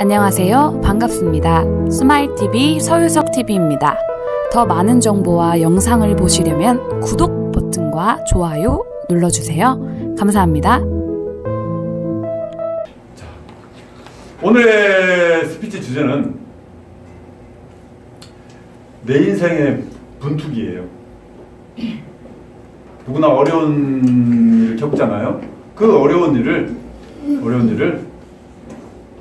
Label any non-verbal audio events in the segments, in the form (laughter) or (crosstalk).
안녕하세요. 반갑습니다. 스마일TV 서유석TV입니다. 더 많은 정보와 영상을 보시려면 구독 버튼과 좋아요 눌러주세요. 감사합니다. 오늘의 스피치 주제는 내 인생의 분투기예요. 누구나 어려운 일을 겪잖아요. 그 어려운 일을 어려운 일을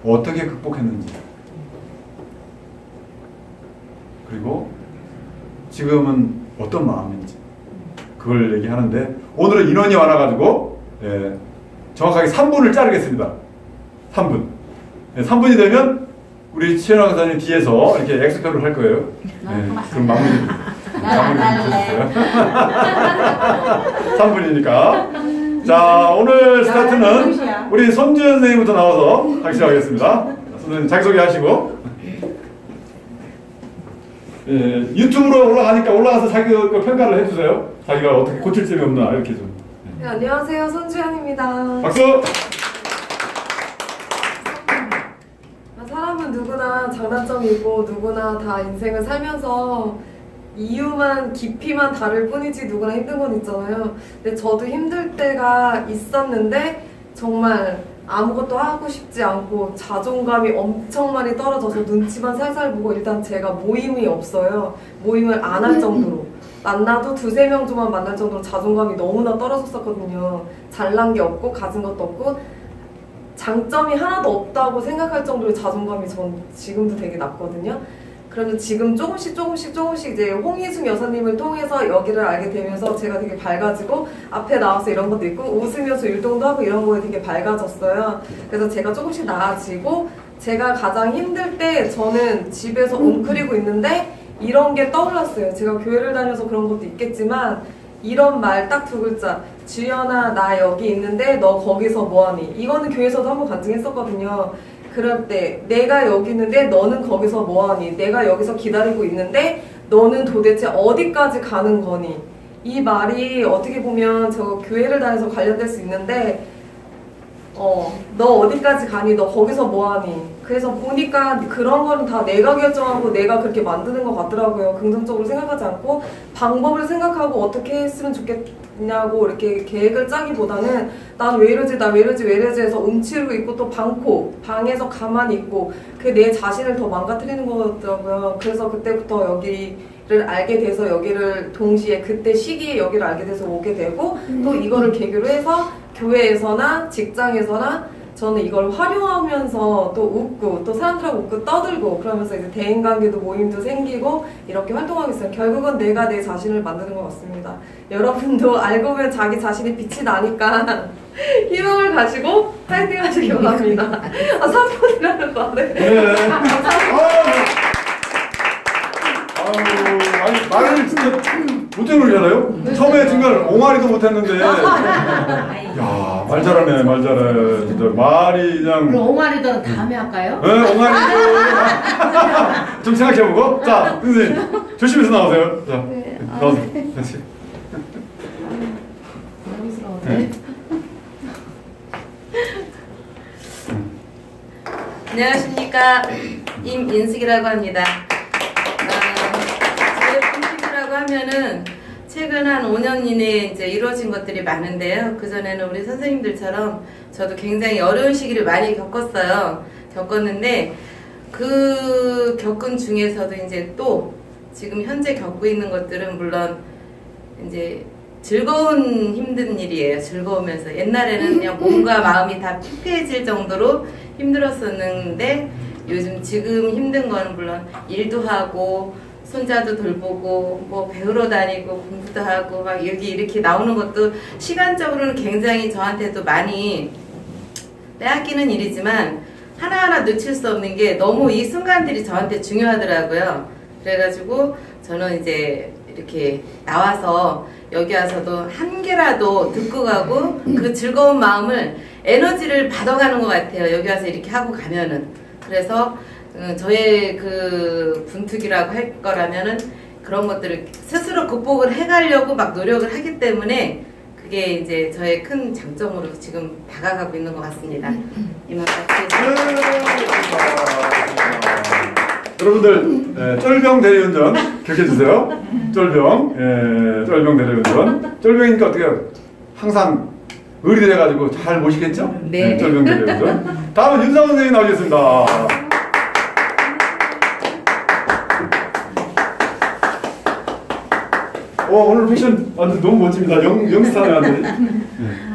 어떻게 극복했는지 그리고 지금은 어떤 마음인지 그걸 얘기하는데 오늘은 인원이 많아가지고 예, 정확하게 3분을 자르겠습니다. 3분. 네, 3분이 되면 우리 최연아 강사님 뒤에서 이렇게 엑스표를 할 거예요. 네, 그럼 마무리 마무리 해주세요. 3분이니까. (laughs) 자 오늘 스타트는 우리 손주현 선생님부터 나와서 하기 시작하겠습니다. 선생님 자기소개 하시고 예, 유튜브로 올라가니까 올라가서 자기 그 평가를 해주세요. 자기가 어떻게 고칠 점이 없나 이렇게 좀. 네, 안녕하세요. 손주현입니다. 박수! 아, 사람은 누구나 장단점이 있고 누구나 다 인생을 살면서 이유만 깊이만 다를 뿐이지 누구나 힘든 건 있잖아요. 근데 저도 힘들 때가 있었는데 정말 아무것도 하고 싶지 않고 자존감이 엄청 많이 떨어져서 눈치만 살살 보고 일단 제가 모임이 없어요. 모임을 안 할 정도로. (laughs) 만나도 두세 명 정도만 만날 정도로 자존감이 너무나 떨어졌었거든요. 잘난 게 없고 가진 것도 없고 장점이 하나도 없다고 생각할 정도로 자존감이 전 지금도 되게 낮거든요. 그러면 지금 조금씩 조금씩 조금씩 이제 홍희숙 여사님을 통해서 여기를 알게 되면서 제가 되게 밝아지고 앞에 나와서 이런 것도 있고 웃으면서 율동도 하고 이런 거에 되게 밝아졌어요. 그래서 제가 조금씩 나아지고 제가 가장 힘들 때 저는 집에서 웅크리고 있는데 이런 게 떠올랐어요. 제가 교회를 다녀서 그런 것도 있겠지만 이런 말 딱 두 글자 주연아 나 여기 있는데 너 거기서 뭐하니 이거는 교회에서도 한번 간증했었거든요 그럴 때 내가 여기 있는데 너는 거기서 뭐하니? 내가 여기서 기다리고 있는데 너는 도대체 어디까지 가는 거니? 이 말이 어떻게 보면 저 교회를 다녀서 관련될 수 있는데 어, 너 어디까지 가니? 너 거기서 뭐하니? 그래서 보니까 그런 거는 다 내가 결정하고 내가 그렇게 만드는 것 같더라고요. 긍정적으로 생각하지 않고 방법을 생각하고 어떻게 했으면 좋겠냐고 이렇게 계획을 짜기보다는 난 왜 이러지, 나 왜 이러지, 왜 이러지 해서 움츠리고 있고 또 방코, 방에서 가만히 있고 그게 내 자신을 더 망가뜨리는 거더라고요. 그래서 그때부터 여기 를 알게 돼서 여기를 동시에 그때 시기에 여기를 알게 돼서 오게 되고 또 이거를 계기로 해서 교회에서나 직장에서나 저는 이걸 활용하면서 또 웃고 또 사람들하고 웃고 떠들고 그러면서 이제 대인 관계도 모임도 생기고 이렇게 활동하고 있어요. 결국은 내가 내 자신을 만드는 것 같습니다. 여러분도 (laughs) 알고 보면 자기 자신이 빛이 나니까 (laughs) 희망을 가지고 파이팅 하시기 (laughs) 바랍니다. 아, 3분이라는 말에. 네. 아유, 아니, 말을 진짜 못해 그러잖아요. 처음에 중간에 옹알이도 못했는데. 야, 말 잘하네, 말 잘해. 진짜 말이 그럼 그냥. 옹알이들은 다음에 할까요? 네, 옹알이도. (laughs) 좀 생각해보고. 자, 선생님. 조심해서 나오세요. 자, 나오세요. 다시. 당황스러운데. 안녕하십니까 임인숙이라고 합니다. 하면은 최근 한 5년 이내에 이제 이루어진 것들이 많은데요. 그 전에는 우리 선생님들처럼 저도 굉장히 어려운 시기를 많이 겪었어요. 겪었는데 그 겪은 중에서도 이제 또 지금 현재 겪고 있는 것들은 물론 이제 즐거운 힘든 일이에요. 즐거우면서 옛날에는 그냥 몸과 마음이 다 피폐해질 정도로 힘들었었는데 요즘 지금 힘든 거는 물론 일도 하고 손자도 돌보고 뭐 배우러 다니고 공부도 하고 막 여기 이렇게 나오는 것도 시간적으로는 굉장히 저한테도 많이 빼앗기는 일이지만 하나하나 놓칠 수 없는 게 너무 이 순간들이 저한테 중요하더라고요. 그래가지고 저는 이제 이렇게 나와서 여기 와서도 한 개라도 듣고 가고 그 즐거운 마음을 에너지를 받아가는 것 같아요. 여기 와서 이렇게 하고 가면은. 그래서 음, 저의 그 분투기라고 할 거라면은 그런 것들을 스스로 극복을 해가려고 막 노력을 하기 때문에 그게 이제 저의 큰 장점으로 지금 다가가고 있는 것 같습니다. 이만 네, 같이 감사합니다. 여러분들 예, 쫄병 대리운전 기억해 주세요. 쫄병, 예, 쫄병 대리운전. 쫄병이니까 어떻게 해요? 항상 의리돼가지고 잘 모시겠죠? 네. 예, 쫄병 대리운전. 다음은 윤상원 선생님 나오겠습니다. 어, 오늘 패션 완전 너무 멋집니다. 영, 영스타네 완전히. (laughs)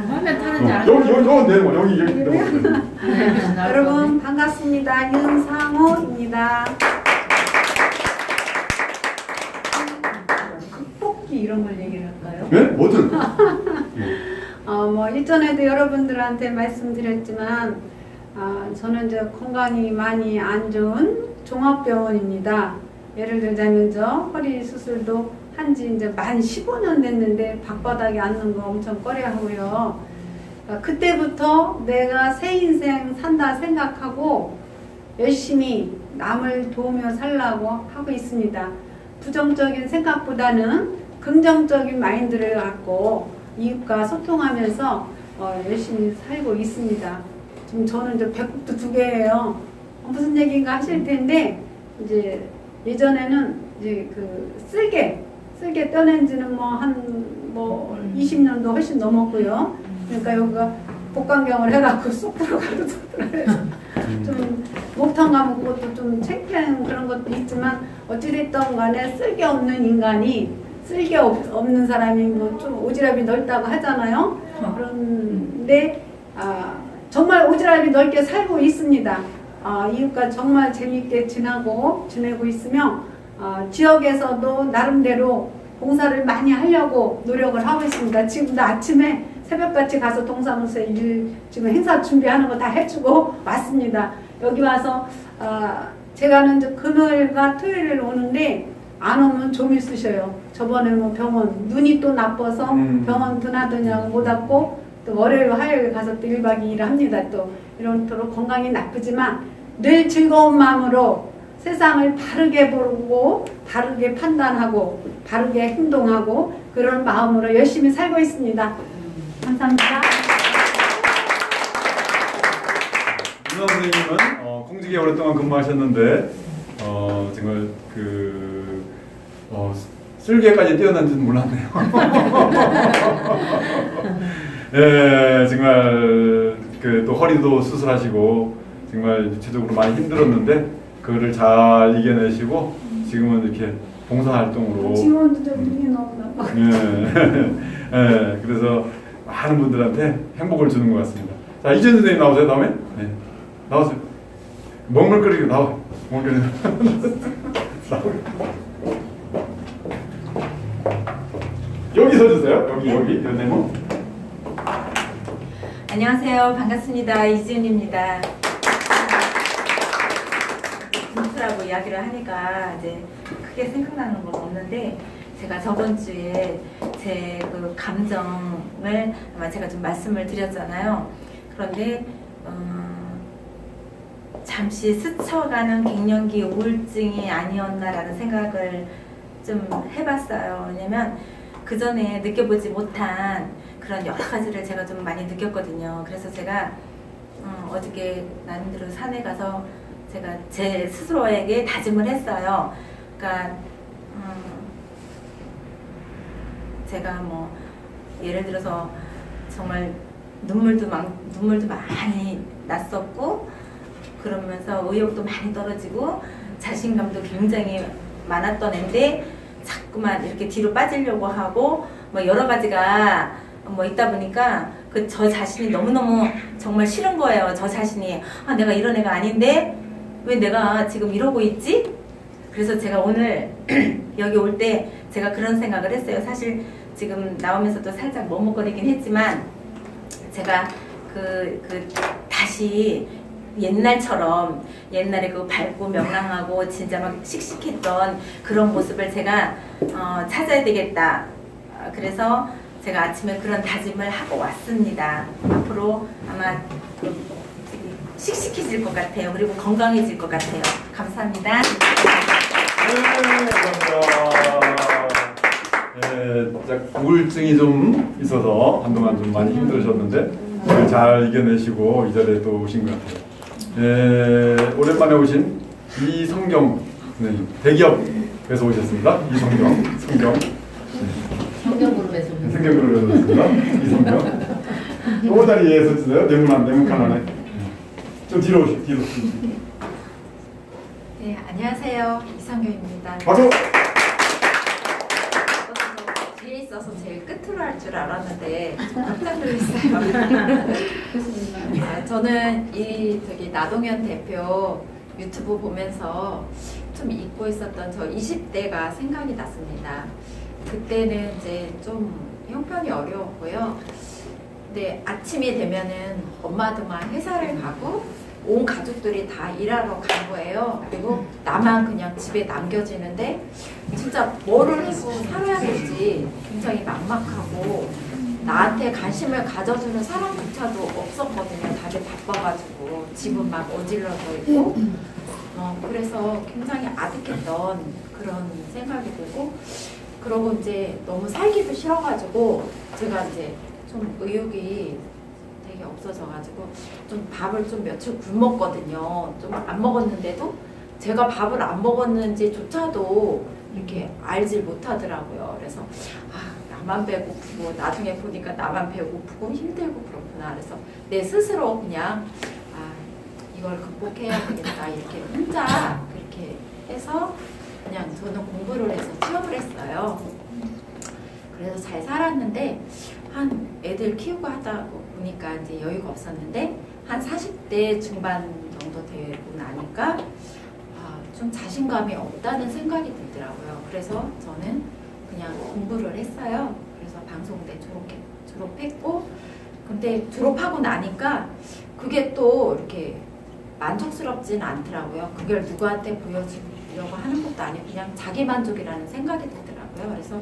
화면 타는 줄 어. 여기, 여기, 여기, 네, 여기, 여기, 여기. 여러분 반갑습니다. 윤상호입니다. 극복기 이런 걸 얘기를 할까요? 네? 뭐든. (laughs) 어, 뭐 일전에도 여러분들한테 말씀드렸지만 아, 저는 이제 건강이 많이 안 좋은 종합병원입니다. 예를 들자면 저 허리 수술도 한지 이제 만 15년 됐는데 방바닥에 앉는 거 엄청 꺼려 하고요. 아, 그때부터 내가 새 인생 산다 생각하고 열심히 남을 도우며 살라고 하고 있습니다. 부정적인 생각보다는 긍정적인 마인드를 갖고 이웃과 소통하면서 어, 열심히 살고 있습니다. 지금 저는 이제 배꼽도 두 개예요. 어, 무슨 얘기인가 하실 텐데 이제 예전에는 이제 그 쓸개 쓸개 떼낸 지는 뭐한뭐 20년도 훨씬 넘었고요. 그러니까 여기가 복강경을 해갖고 쏙 들어가도 쏙 들어가서 좀 목탕 가면 그것도 좀 창피한 그런 것도 있지만 어찌됐든 간에 쓸게 없는 인간이 쓸게 없, 없는 사람이 뭐 좀 오지랖이 넓다고 하잖아요. 그런데 아, 정말 오지랖이 넓게 살고 있습니다. 아, 이웃과 정말 재미있게 지나고 지내고 있으며 아, 지역에서도 나름대로 봉사를 많이 하려고 노력을 하고 있습니다. 지금도 아침에 새벽같이 가서 동사무소에 일 지금 행사 준비하는 거 다 해주고 (laughs) 왔습니다. 여기 와서 아, 제가는 이제 금요일과 토요일에 오는데 안 오면 좀 있으셔요. 저번에 뭐 병원 눈이 또 나빠서 음. 병원 드나드냐고 못 왔고 또 월요일 화요일 가서 또 1박 2일 합니다. 또 이런토록 건강이 나쁘지만 늘 즐거운 마음으로 세상을 바르게 보고 바르게 판단하고 바르게 행동하고 그런 마음으로 열심히 살고 있습니다. 감사합니다. 윤상 선생님은 어, 공직에 오랫동안 근무하셨는데 어, 정말 그 어, 쓸개까지 뛰어난지는 몰랐네요. (laughs) 예, 정말 그 또 허리도 수술하시고 정말 육체적으로 많이 힘들었는데 그거를 잘 이겨내시고 지금은 이렇게 봉사활동으로 좀 눈이 너무 나빠. 예, 예, 그래서 많은 분들한테 행복을 주는 것 같습니다. 자, 이재 선생님 나오세요, 다음에. 네. 나오세요. 먹물 끓이고 나와. 먹물 끓이고. (laughs) 여기 서주세요. 여기, 여기. 연네모. 안녕하세요. 반갑습니다. 이지은입니다. 분수라고 이야기를 하니까 이제 크게 생각나는 건 없는데 제가 저번 주에 제 그 감정을 아마 제가 좀 말씀을 드렸잖아요. 그런데 음, 잠시 스쳐가는 갱년기 우울증이 아니었나라는 생각을 좀 해봤어요. 왜냐면 그 전에 느껴보지 못한 그런 여러 가지를 제가 좀 많이 느꼈거든요. 그래서 제가 음, 어저께 나름대로 산에 가서 제가 제 스스로에게 다짐을 했어요. 그러니까 음, 제가 뭐 예를 들어서 정말 눈물도 막 눈물도 많이 났었고 그러면서 의욕도 많이 떨어지고 자신감도 굉장히 많았던 애인데 자꾸만 이렇게 뒤로 빠지려고 하고 뭐 여러 가지가 뭐 있다 보니까 그 저 자신이 너무너무 정말 싫은 거예요. 저 자신이 아 내가 이런 애가 아닌데 왜 내가 지금 이러고 있지? 그래서 제가 오늘 (clears throat) 여기 올 때 제가 그런 생각을 했어요. 사실 지금 나오면서도 살짝 머뭇거리긴 했지만 제가 그, 그 다시 옛날처럼 옛날에 그 밝고 명랑하고 진짜 막 씩씩했던 그런 모습을 제가 어, 찾아야 되겠다. 어, 그래서 제가 아침에 그런 다짐을 하고 왔습니다. 앞으로 아마 씩씩해질 것 같아요. 그리고 건강해질 것 같아요. 감사합니다. 네, 감사합니다. 예, 진짜 우울증이 좀 있어서 한동안 좀 많이 힘들으셨는데 잘 이겨내시고 이 자리에 또 오신 것 같아요. 예, 오랜만에 오신 이성경 선생님 대기업에서 오셨습니다. 이성경, 성경, 성경그룹에서 성경으로 오셨습니다. 이성경. 요 자리에 서주세요. 네모난 네모칸 안에. 좀 뒤로 오시, 뒤로. (laughs) 네, 안녕하세요. 이성경입니다. 박수. 저 뒤에 있어서 제일 끝으로 할 줄 알았는데 좀 깜짝 놀랐어요. (laughs) 아, 저는 이 저기 나동현 대표 유튜브 보면서 좀 잊고 있었던 저 20대가 생각이 났습니다. 그때는 이제 좀 형편이 어려웠고요. 근데 아침이 되면은 엄마도만 회사를 가고 온 가족들이 다 일하러 간 거예요. 그리고 나만 그냥 집에 남겨지는데 진짜 뭐를 하고 살아야 될지 굉장히 막막하고 나한테 관심을 가져주는 사람조차도 없었거든요. 다들 바빠가지고 집은 막 어질러져 있고 어, 그래서 굉장히 아득했던 그런 생각이 들고 그러고 이제 너무 살기도 싫어가지고 제가 이제 좀 의욕이 되 게 없어져가지고 좀 밥을 좀 며칠 굶었거든요. 좀 안 먹었는데도 제가 밥을 안 먹었는지조차도 이렇게 알질 못하더라고요. 그래서 아 나만 배고프고 나중에 보니까 나만 배고프고 힘들고 그렇구나. 그래서 내 스스로 그냥 아 이걸 극복해야 되겠다 이렇게 혼자 그렇게 해서 그냥 저는 공부를 해서 취업을 했어요. 그래서 잘 살았는데 한 애들 키우고 하다 보니까 이제 여유가 없었는데 한 40대 중반 정도 되고 나니까 아, 좀 자신감이 없다는 생각이 들더라고요. 그래서 저는 그냥 공부를 했어요. 그래서 방송대 졸업해, 졸업했고 근데 졸업하고 나니까 그게 또 이렇게 만족스럽진 않더라고요. 그걸 누구한테 보여주려고 하는 것도 아니고 그냥 자기 만족이라는 생각이 들더라고요. 그래서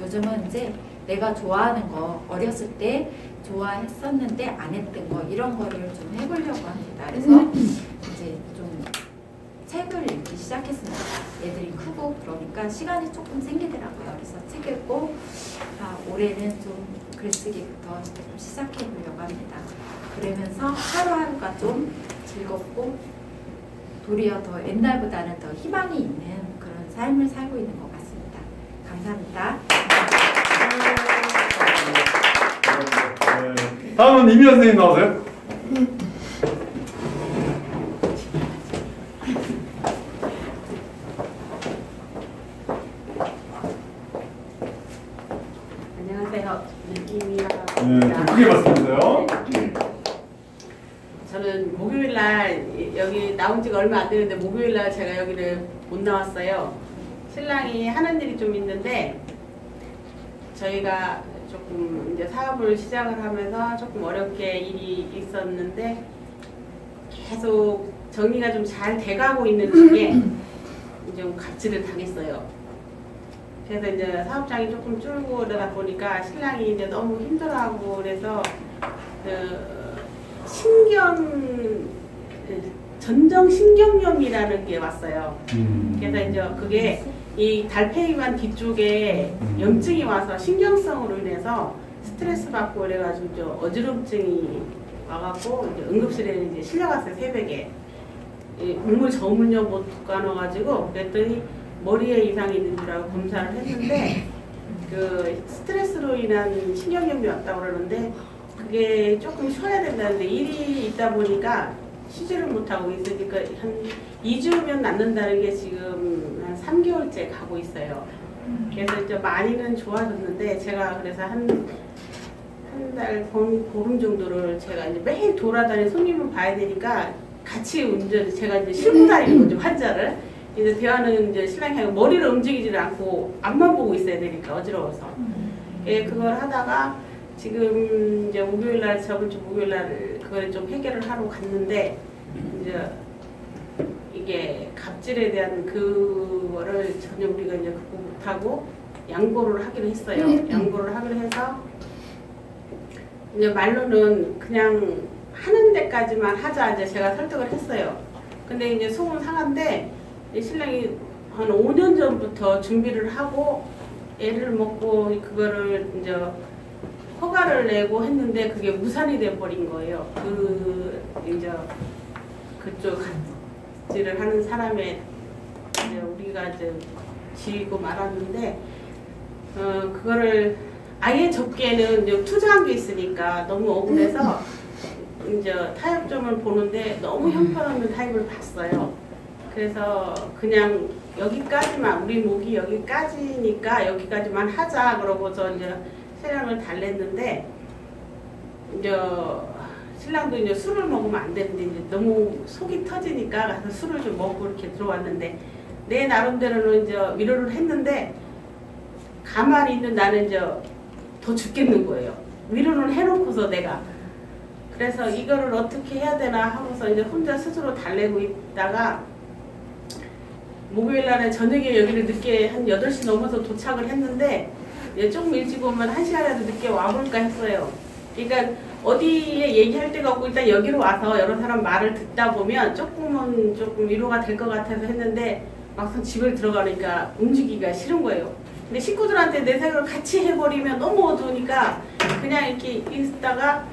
요즘은 이제 내가 좋아하는 거 어렸을 때 좋아 했었는데 안 했던 거 이런 거를 좀 해보려고 합니다. 그래서 이제 좀 책을 읽기 시작했습니다. 애들이 크고 그러니까 시간이 조금 생기더라고요. 그래서 책 읽고 아, 올해는 좀 글쓰기부터 좀 시작해 보려고 합니다. 그러면서 하루하루가 좀 즐겁고 도리어 더 옛날보다는 더 희망이 있는 그런 삶을 살고 있는 것 같습니다. 감사합니다. 네. 다음은 이미연 선생님 나오세요. 안녕하세요. 네, 좀 크게 말씀해주세요. 저는 목요일 날 여기 나온 지가 얼마 안 되는데 목요일 날 제가 여기를 못 나왔어요. 신랑이 하는 일이 좀 있는데 저희가 조금 이제 사업을 시작을 하면서 조금 어렵게 일이 있었는데 계속 정리가 좀 잘 돼가고 있는 중에 (clears throat) 좀 갑질을 당했어요. 그래서 이제 사업장이 조금 줄고 그러다 보니까 신랑이 이제 너무 힘들어하고 그래서 그 신경 전정 신경염이라는 게 왔어요. 음. 그래서 이제 그게 이 달팽이관 뒤쪽에 음. 염증이 와서 신경성으로 인해서 스트레스 받고 그래가지고 저 어지럼증이 와갖고 이제 응급실에 이제 실려갔어요 새벽에 이 우물 저물려 못 가놔가지고 그랬더니 머리에 이상이 있는 줄 알고 검사를 했는데 그 스트레스로 인한 신경염이 왔다고 그러는데 그게 조금 쉬어야 된다는데 일이 있다 보니까 쉬지를 못하고 있으니까 한 2주면 낫는다는 게 지금 한 3개월째 가고 있어요. 그래서 이제 많이는 좋아졌는데 제가 그래서 한 한달 보름 정도를 제가 이제 매일 돌아다니 손님을 봐야 되니까 같이 운전 제가 이제 싣고 다니는 거죠 환자를. 이제 대화는 이제 신랑이 하고 머리를 움직이지를 않고 앞만 보고 있어야 되니까 어지러워서. 예 그걸 하다가 지금 이제 목요일 날 저번 주 목요일 날 그걸 좀 해결을 하러 갔는데 이제 이게 갑질에 대한 그거를 전혀 우리가 이제 극복 못하고 양보를 하기로 했어요. 양보를 하기로 해서 이제 말로는 그냥 하는 데까지만 하자 이제 제가 설득을 했어요. 근데 이제 속은 상한데 이 신랑이 한 5년 전부터 준비를 하고 애를 먹고 그거를 이제 허가를 내고 했는데 그게 무산이 돼 버린 거예요. 그 이제 그쪽 갑 질을 하는 사람의 이제 우리가 이제 지고 말았는데 어 그거를 아예 접기에는 투자한 게 있으니까 너무 억울해서 이제 타협점을 보는데 너무 형편없는 타입을 봤어요. 그래서 그냥 여기까지만 우리 목이 여기까지니까 여기까지만 하자 그러고서 이제 신랑을 달랬는데 이제 신랑도 이제 술을 먹으면 안 되는데 이제 너무 속이 터지니까 가서 술을 좀 먹고 이렇게 들어왔는데 내 나름대로는 이제 위로를 했는데 가만히 있는 나는 이제 더 죽겠는 거예요. 위로는 해놓고서 내가 그래서 이거를 어떻게 해야 되나 하고서 이제 혼자 스스로 달래고 있다가 목요일 날에 저녁에 여기를 늦게 한 8시 넘어서 도착을 했는데 조금 일찍 오면 1시간이라도 늦게 와볼까 했어요. 그러니까 어디에 얘기할 데가 없고 일단 여기로 와서 여러 사람 말을 듣다 보면 조금은 조금 위로가 될 것 같아서 했는데 막상 집을 들어가니까 움직이기가 싫은 거예요. 근데 식구들한테 내 생각을 같이 해버리면 너무 어두우니까 그냥 이렇게 있다가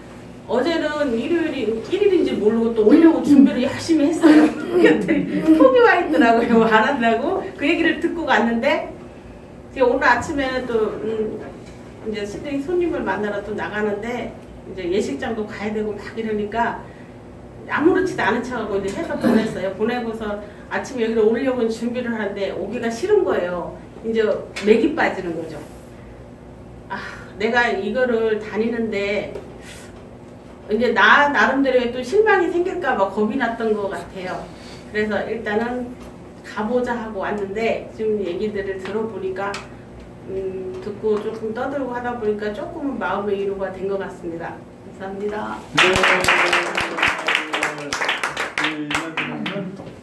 어제는 일요일이 1일인지 모르고 또 오려고 준비를 열심히 했어요. (laughs) 그랬더니 톡이 와 있더라고요. 안 한다고. 그 얘기를 듣고 갔는데 오늘 아침에는 또 음, 이제 시댁 손님을 만나러 또 나가는데 이제 예식장도 가야 되고 막 이러니까 아무렇지도 않은 척하고 이제 해서 보냈어요. 보내고서 아침에 여기로 오려고 준비를 하는데 오기가 싫은 거예요. 이제 맥이 빠지는 거죠. 아, 내가 이거를 다니는데 이제 나 나름대로의 또 실망이 생길까 봐 겁이 났던 것 같아요. 그래서 일단은 가보자 하고 왔는데 지금 얘기들을 들어보니까 음, 듣고 조금 떠들고 하다 보니까 조금은 마음의 위로가 된 것 같습니다. 감사합니다. 네.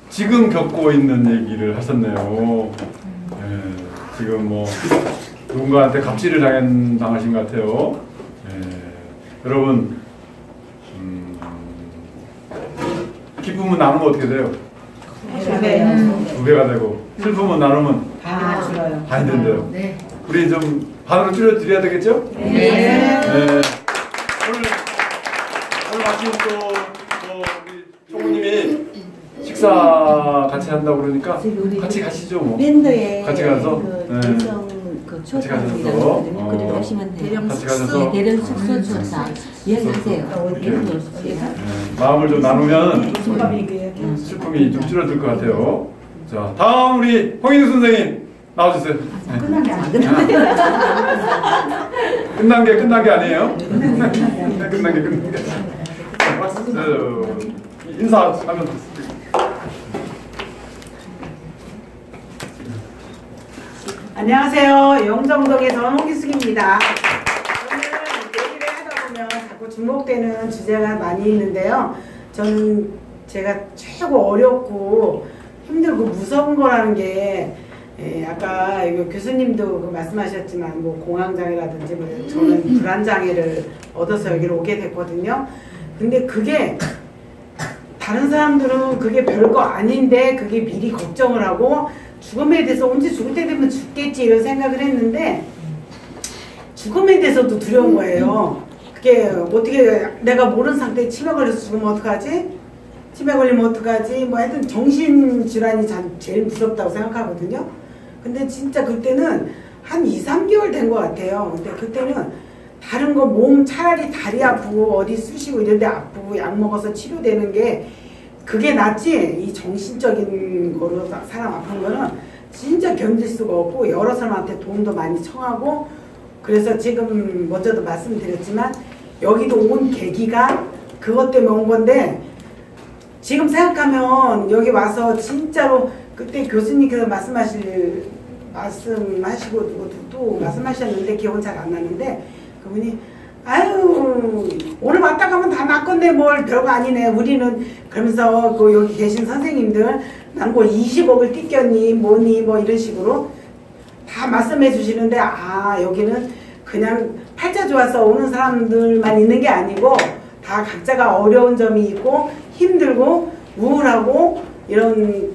지금 겪고 있는 얘기를 하셨네요. 네, 지금 뭐 누군가한테 갑질을 당한, 당하신 것 같아요. 네, 여러분 음, 기쁨은 나누면 어떻게 돼요? 두 배가 되고 슬픔은 나누면 다 줄어요. 반이 된대요. 네. 우리 좀 반으로 줄여드려야 되겠죠? 네. 네. 오늘 오늘 마침 또, 또 우리 총무님이 식사 같이 한다고 그러니까 같이 가시죠 뭐. 밴드에 같이 가서 그 네. 그 같이 가셔서, 어. 돼요. 같이 가셔서 네, 대령 숙소 이야기하세요. 이렇게. 이렇게 오십시오. 네, 마음을 좀 나누면 슬픔이 좀 줄어들 것 같아요. 자 다음 우리 홍인우 선생님 나와주세요. 네. 끝난 게안 끝난 끝난 게 끝난 게 아니에요. 끝난 게 끝난 게. 자, 박수. 인사하면 안녕하세요. 영정동에서 홍기숙입니다. 오늘 얘기를 하다 보면 자꾸 중복되는 주제가 많이 있는데요. 저는 제가 최고 어렵고 힘들고 무서운 거라는 게 예, 아까 교수님도 그 말씀하셨지만 뭐 공황장애라든지 뭐 저는 불안장애를 얻어서 여기로 오게 됐거든요. 근데 그게 다른 사람들은 그게 별거 아닌데 그게 미리 걱정을 하고 죽음에 대해서 언제 죽을 때 되면 죽겠지 이런 생각을 했는데 죽음에 대해서도 두려운 거예요. 그게 어떻게 내가 모르는 상태에 치매 걸려서 죽으면 어떡하지? 치매 걸리면 어떡하지? 뭐 하여튼 정신질환이 참 제일 무섭다고 생각하거든요. 근데 진짜 그때는 한 2, 3개월 된 것 같아요. 근데 그때는 다른 거 몸 차라리 다리 아프고 어디 쑤시고 이런 데 아프고 약 먹어서 치료되는 게 그게 낫지 이 정신적인 거로 사- 사람 아픈 거는 진짜 견딜 수가 없고 여러 사람한테 도움도 많이 청하고 그래서 지금 먼저도 말씀드렸지만 여기도 온 계기가 그것 때문에 온 건데 지금 생각하면 여기 와서 진짜로 그때 교수님께서 말씀하실 말씀하시고 또, 또 말씀하셨는데 기억은 잘 안 나는데 그분이 아유 오늘 왔다 가면 다 낫건데 뭘 별거 아니네. 우리는 그러면서 그 여기 계신 선생님들 난뭐 20억을 띠꼈니 뭐니 뭐 이런 식으로 다 말씀해 주시는데 아 여기는 그냥 팔자 좋아서 오는 사람들만 있는 게 아니고 다 각자가 어려운 점이 있고 힘들고 우울하고 이런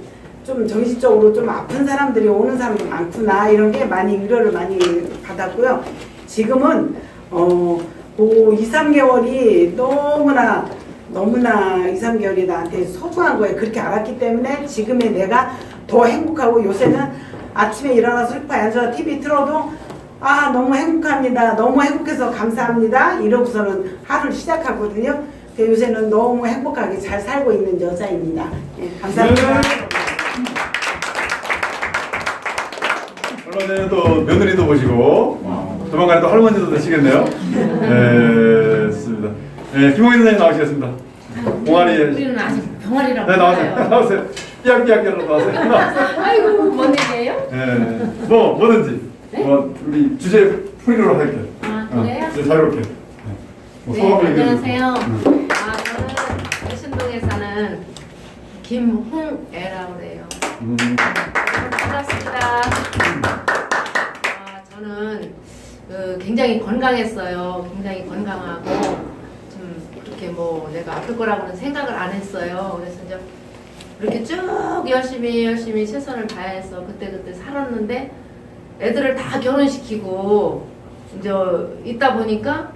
좀 정신적으로 좀 아픈 사람들이 오는 사람도 많구나 이런 게 많이 위로를 많이 받았고요. 지금은 어, 그 2, 3개월이 너무나 너무나 2, 3개월이 나한테 소중한 거예요. 그렇게 알았기 때문에 지금의 내가 더 행복하고 요새는 아침에 일어나서 소파에 앉아서 TV 틀어도 아 너무 행복합니다. 너무 행복해서 감사합니다. 이러고서는 하루를 시작하거든요. 요새는 너무 행복하게 잘 살고 있는 여자입니다. 예, 감사합니다. 전에 또 며느리도 보시고 어, 조만간에 또 할머니도 되시겠네요. 네, 좋습니다. 네, 김홍희 선생님 나오시겠습니다. 동아리. 우리는 아직 병아리라고 네, 나오세요. 나오세요. 삐약삐약이라도 나오세요. 아이고 뭔 얘기예요? 네, 뭐 뭐든지. 뭐 우리 주제 풀이로 할게요. 아 어, 그래요? 네, 자유롭게. 네. 뭐네 소감 얘기해 안녕하세요. 음. 아 저는 신동에 사는 김홍애라고 그래요. 음. 반갑습니다. 아, 저는 그 굉장히 건강했어요. 굉장히 건강하고 좀 그렇게 뭐 내가 아플 거라고는 생각을 안 했어요. 그래서 이제 이렇게 쭉 열심히 열심히 최선을 다해서 그때 그때 살았는데 애들을 다 결혼시키고 이제 있다 보니까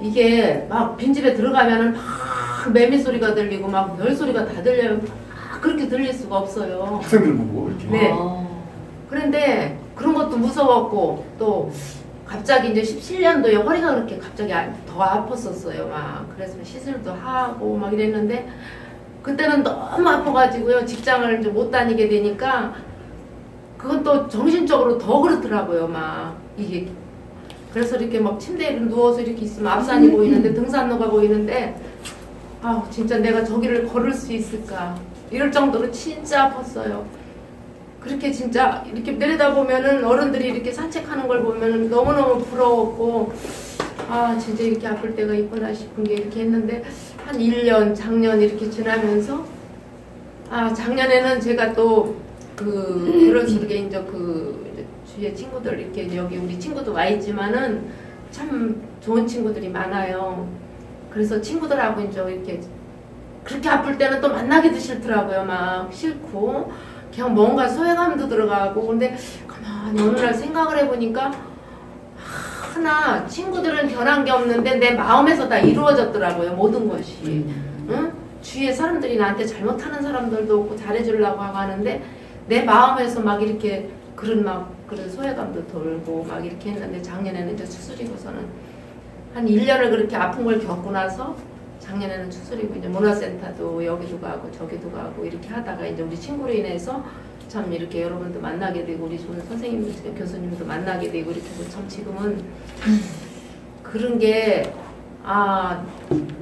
이게 막 빈집에 들어가면은 막 매미 소리가 들리고 막 별 소리가 다 들려요. 막 그렇게 들릴 수가 없어요. 학생들 보고 이렇게. 네. 그런데 그런 것도 무서웠고 또 갑자기 이제 17년도에 허리가 그렇게 갑자기 아- 더 아팠었어요. 막 그래서 시술도 하고 막 이랬는데 그때는 너무 아파가지고요 직장을 이제 못 다니게 되니까 그건 또 정신적으로 더 그렇더라고요. 막 이게 그래서 이렇게 막 침대에 누워서 이렇게 있으면 앞산이 보이는데 등산로가 보이는데 아 진짜 내가 저기를 걸을 수 있을까 이럴 정도로 진짜 아팠어요. 그렇게 진짜 이렇게 내려다 보면은 어른들이 이렇게 산책하는 걸 보면은 너무너무 부러웠고 아 진짜 이렇게 아플 때가 있구나 싶은 게 이렇게 했는데 한 1년 작년 이렇게 지나면서 아 작년에는 제가 또 그 그런 식의 이제 그 주위에 친구들 이렇게 여기 우리 친구도 와 있지만은 참 좋은 친구들이 많아요. 그래서 친구들하고 이제 이렇게 그렇게 아플 때는 또 만나기도 싫더라고요. 막 싫고 그냥 뭔가 소외감도 들어가고 근데 가만히 어느 날 생각을 해보니까 하나 친구들은 변한 게 없는데 내 마음에서 다 이루어졌더라고요. 모든 것이. 응? 주위에 사람들이 나한테 잘못하는 사람들도 없고 잘해주려고 하고 하는데 내 마음에서 막 이렇게 그런 막 그런 소외감도 돌고 막 이렇게 했는데 작년에는 이제 추스리고서는 한 1년을 그렇게 아픈 걸 겪고 나서 작년에는 추스리고 이제 문화센터도 여기도 가고 저기도 가고 이렇게 하다가 이제 우리 친구로 인해서 참 이렇게 여러분도 만나게 되고 우리 좋은 선생님들 교수님도 만나게 되고 이렇게 해서 참 지금은 그런 게 아,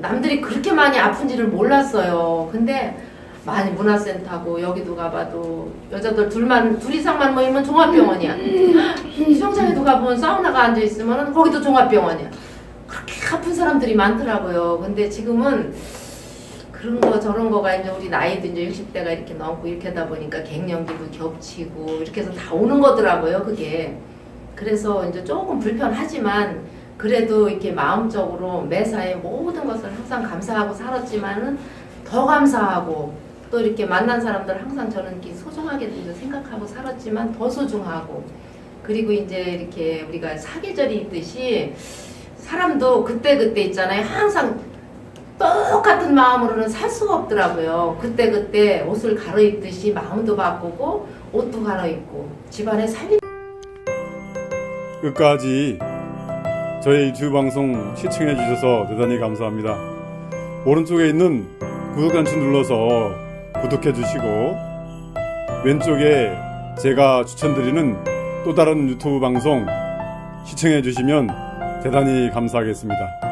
남들이 그렇게 많이 아픈지를 몰랐어요. 근데 많이 문화센터고 여기도 가봐도 여자들 둘만 둘 이상만 모이면 종합병원이야. (laughs) 수영장에도 가보면 사우나가 앉아 있으면 거기도 종합병원이야. 아픈 사람들이 많더라고요. 근데 지금은 그런 거 저런 거가 이제 우리 나이도 이제 60대가 이렇게 넘고 이렇게 하다 보니까 갱년기도 겹치고 이렇게 해서 다 오는 거더라고요. 그게. 그래서 이제 조금 불편하지만 그래도 이렇게 마음적으로 매사에 모든 것을 항상 감사하고 살았지만은 더 감사하고 또 이렇게 만난 사람들 항상 저는 이렇게 소중하게 생각하고 살았지만 더 소중하고 그리고 이제 이렇게 우리가 사계절이 있듯이 사람도 그때 그때 있잖아요. 항상 똑같은 마음으로는 살 수가 없더라고요. 그때 그때 옷을 갈아입듯이 마음도 바꾸고 옷도 갈아입고 집안에 살림 끝까지 저희 유튜브 방송 시청해 주셔서 대단히 감사합니다. 오른쪽에 있는 구독 단추 눌러서 구독해 주시고 왼쪽에 제가 추천드리는 또 다른 유튜브 방송 시청해 주시면 대단히 감사하겠습니다.